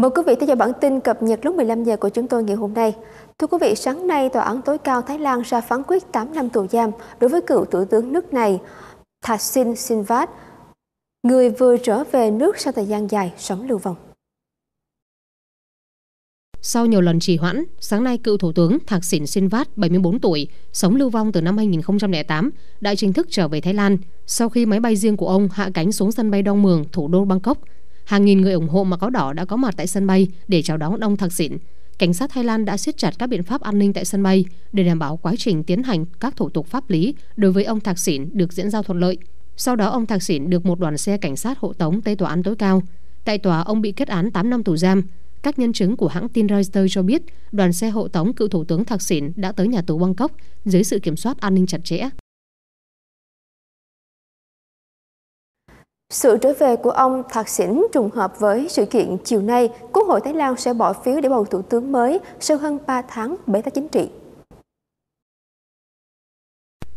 Mời quý vị theo dõi bản tin cập nhật lúc 15 giờ của chúng tôi ngày hôm nay. Thưa quý vị, sáng nay Tòa án tối cao Thái Lan ra phán quyết 8 năm tù giam đối với cựu thủ tướng nước này Thaksin Shinawatra, người vừa trở về nước sau thời gian dài sống lưu vong. Sau nhiều lần trì hoãn, sáng nay cựu thủ tướng Thạc Sỉn Sinvat, 74 tuổi, sống lưu vong từ năm 2008, đã chính thức trở về Thái Lan sau khi máy bay riêng của ông hạ cánh xuống sân bay Đông Mường, thủ đô Bangkok. Hàng nghìn người ủng hộ mặc áo đỏ đã có mặt tại sân bay để chào đón ông Thạc Sịn. Cảnh sát Thái Lan đã siết chặt các biện pháp an ninh tại sân bay để đảm bảo quá trình tiến hành các thủ tục pháp lý đối với ông Thạc Sịn được diễn ra thuận lợi. Sau đó ông Thạc Sịn được một đoàn xe cảnh sát hộ tống tới tòa án tối cao. Tại tòa, ông bị kết án 8 năm tù giam. Các nhân chứng của hãng tin Reuters cho biết đoàn xe hộ tống cựu thủ tướng Thạc Sịn đã tới nhà tù Bangkok dưới sự kiểm soát an ninh chặt chẽ. Sự trở về của ông Thạc Sỉn trùng hợp với sự kiện chiều nay, Quốc hội Thái Lan sẽ bỏ phiếu để bầu thủ tướng mới sau hơn 3 tháng bế tắc chính trị.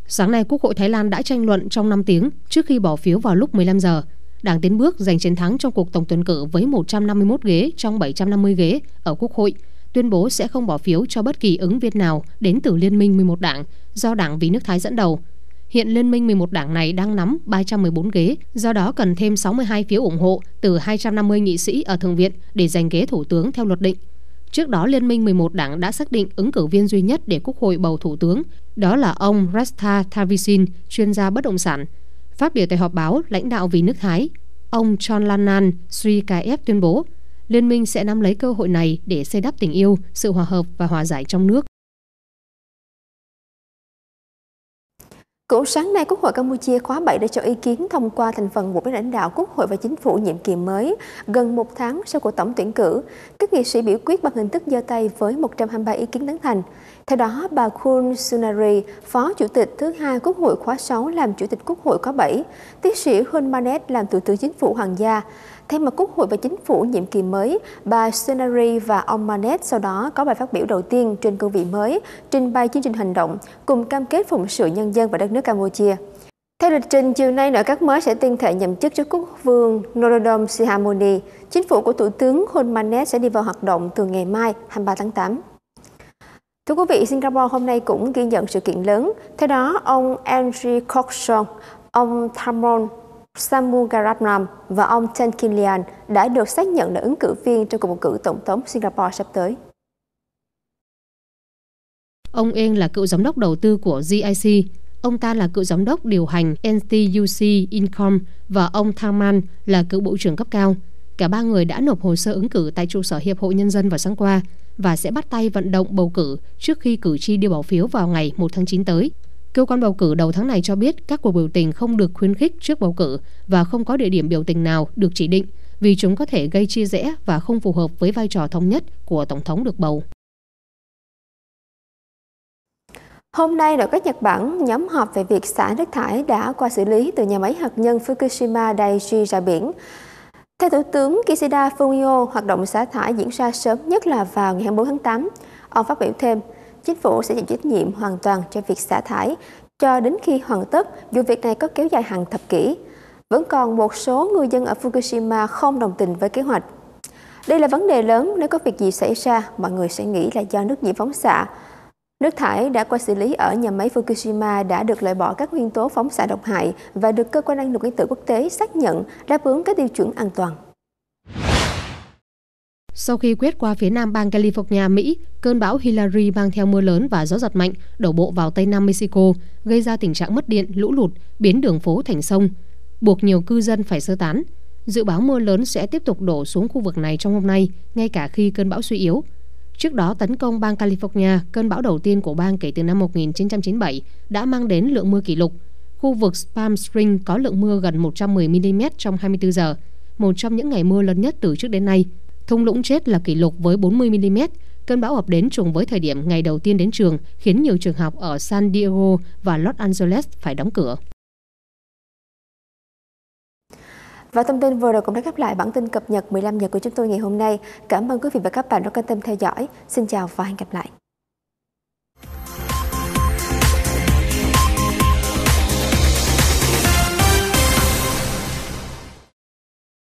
Sáng nay, Quốc hội Thái Lan đã tranh luận trong 5 tiếng trước khi bỏ phiếu vào lúc 15 giờ. Đảng Tiến bước giành chiến thắng trong cuộc tổng tuyển cử với 151 ghế trong 750 ghế ở Quốc hội, tuyên bố sẽ không bỏ phiếu cho bất kỳ ứng viên nào đến từ Liên minh 11 đảng do Đảng Vì nước Thái dẫn đầu. Hiện Liên minh 11 đảng này đang nắm 314 ghế, do đó cần thêm 62 phiếu ủng hộ từ 250 nghị sĩ ở Thượng viện để giành ghế thủ tướng theo luật định. Trước đó, Liên minh 11 đảng đã xác định ứng cử viên duy nhất để Quốc hội bầu thủ tướng, đó là ông Resta Thavisin, chuyên gia bất động sản. Phát biểu tại họp báo, lãnh đạo vì nước Thái, ông John Lannan Sri Kaep tuyên bố, Liên minh sẽ nắm lấy cơ hội này để xây đắp tình yêu, sự hòa hợp và hòa giải trong nước. Cũng sáng nay, Quốc hội Campuchia khóa 7 đã cho ý kiến thông qua thành phần một máy lãnh đạo Quốc hội và Chính phủ nhiệm kỳ mới gần một tháng sau cuộc tổng tuyển cử. Các nghị sĩ biểu quyết bằng hình thức giơ tay với 123 ý kiến tán thành. Theo đó, bà Khun Sunari, Phó Chủ tịch thứ hai Quốc hội khóa 6 làm Chủ tịch Quốc hội khóa 7, tiến sĩ Hun Manet làm Thủ tướng Chính phủ Hoàng gia. Thay mặt Quốc hội và Chính phủ nhiệm kỳ mới, bà Sunari và ông Manet sau đó có bài phát biểu đầu tiên trên cương vị mới, trình bày chương trình hành động, cùng cam kết phụng sự nhân dân và đất nước Campuchia. Theo lịch trình, chiều nay nội các mới sẽ tuyên thệ nhậm chức cho quốc vương Norodom Sihamoni. Chính phủ của Thủ tướng Hun Manet sẽ đi vào hoạt động từ ngày mai 23 tháng 8. Thưa quý vị, Singapore hôm nay cũng ghi nhận sự kiện lớn. Theo đó, ông Andrew Coxon, ông Thamon Samugaratnam và ông Tan Kin Lian đã được xác nhận là ứng cử viên trong cuộc bầu cử tổng thống Singapore sắp tới. Ông Eng là cựu giám đốc đầu tư của GIC, ông ta là cựu giám đốc điều hành NTUC Income và ông Tharman là cựu bộ trưởng cấp cao. Cả ba người đã nộp hồ sơ ứng cử tại trụ sở Hiệp hội Nhân dân vào sáng qua và sẽ bắt tay vận động bầu cử trước khi cử tri đi bỏ phiếu vào ngày 1 tháng 9 tới. Cơ quan bầu cử đầu tháng này cho biết các cuộc biểu tình không được khuyến khích trước bầu cử và không có địa điểm biểu tình nào được chỉ định vì chúng có thể gây chia rẽ và không phù hợp với vai trò thống nhất của tổng thống được bầu. Hôm nay, nội các Nhật Bản nhóm họp về việc xả nước thải đã qua xử lý từ nhà máy hạt nhân Fukushima Daiichi ra biển. Theo Thủ tướng Kishida Fumio, hoạt động xả thải diễn ra sớm nhất là vào ngày 24 tháng 8. Ông phát biểu thêm, chính phủ sẽ chịu trách nhiệm hoàn toàn cho việc xả thải cho đến khi hoàn tất, dù việc này có kéo dài hàng thập kỷ. Vẫn còn một số người dân ở Fukushima không đồng tình với kế hoạch. Đây là vấn đề lớn, nếu có việc gì xảy ra, mọi người sẽ nghĩ là do nước nhiễm phóng xạ. Nước thải đã qua xử lý ở nhà máy Fukushima đã được loại bỏ các nguyên tố phóng xạ độc hại và được cơ quan năng lượng nguyên tử quốc tế xác nhận đáp ứng các tiêu chuẩn an toàn. Sau khi quét qua phía nam bang California, Mỹ, cơn bão Hillary mang theo mưa lớn và gió giật mạnh đổ bộ vào tây nam Mexico, gây ra tình trạng mất điện, lũ lụt, biến đường phố thành sông, buộc nhiều cư dân phải sơ tán. Dự báo mưa lớn sẽ tiếp tục đổ xuống khu vực này trong hôm nay, ngay cả khi cơn bão suy yếu. Trước đó tấn công bang California, cơn bão đầu tiên của bang kể từ năm 1997, đã mang đến lượng mưa kỷ lục. Khu vực Palm Springs có lượng mưa gần 110 mm trong 24 giờ, một trong những ngày mưa lớn nhất từ trước đến nay. Thung lũng chết là kỷ lục với 40 mm. Cơn bão ập đến trùng với thời điểm ngày đầu tiên đến trường, khiến nhiều trường học ở San Diego và Los Angeles phải đóng cửa. Và thông tin vừa rồi cũng đã khép lại bản tin cập nhật 15 giờ của chúng tôi ngày hôm nay. Cảm ơn quý vị và các bạn đã quan tâm theo dõi. Xin chào và hẹn gặp lại.